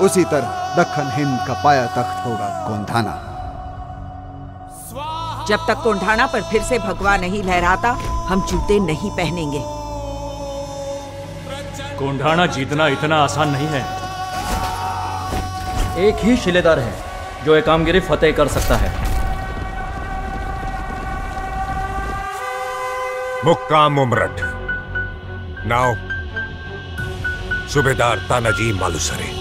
उसी तरह दक्खन हिंद का पाया तख्त होगा कोंधाना जब तक कोंढाना पर फिर से भगवा नहीं लहराता हम जूते नहीं पहनेंगे। कोंढाना जीतना इतना आसान नहीं है। एक ही शिलेदार है जो एक कामगिरी फतेह कर सकता है। मुक्काम उमरठ नाव सुबेदार तानाजी मालुसरे।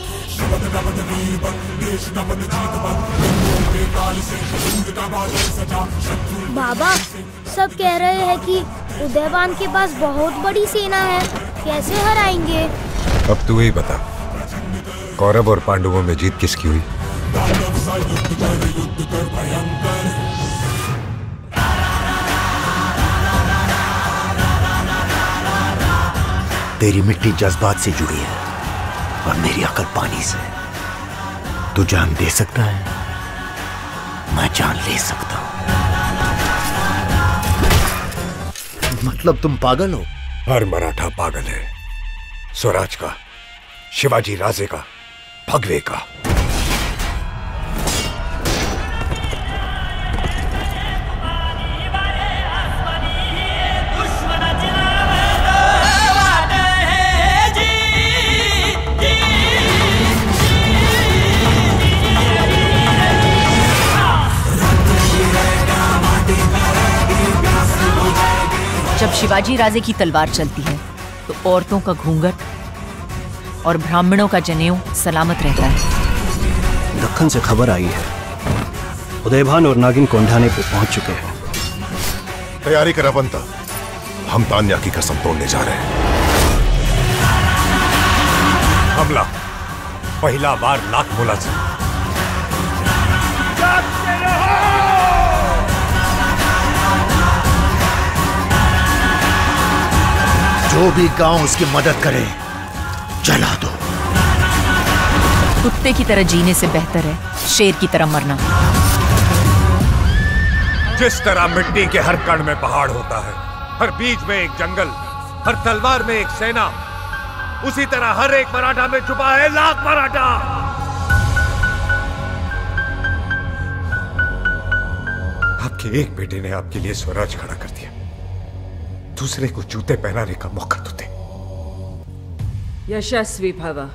बाबा सब कह रहे हैं कि उदयवान के पास बहुत बड़ी सेना है। कैसे हराएँगे? अब तू ही बता कौरव और पांडवों में जीत किसकी हुई? तेरी मिट्टी जज्बात से जुड़ी है। और मेरी अकल पानी से तू जान दे सकता है। मैं जान ले सकता हूँ। मतलब तुम पागल हो? हर मराठा पागल है। स्वराज का, शिवाजी राजे का, भगवे का। जब शिवाजी राजे की तलवार चलती है तो औरतों का घूंघट और ब्राह्मणों का जनेऊ सलामत रहता है। दखन से खबर आई है। उदयभान और नागिन कोंढाने पे पहुँच चुके हैं। तैयारी कर बनता हम तान्या की कसम तोड़ने जा रहे हैं। हमला। पहला बार लाख मोला से। जो भी गाँव उसकी मदद करे जला दो। कुत्ते की तरह जीने से बेहतर है शेर की तरह मरना। जिस तरह मिट्टी के हर कण में पहाड़ होता है हर बीज में एक जंगल हर तलवार में एक सेना उसी तरह हर एक मराठा में छुपा है लाख मराठा। आपके एक बेटे ने आपके लिए स्वराज खड़ा कर दिया। दूसरे को जूते पहनाने का मौका तो दे। यशस्वी भव।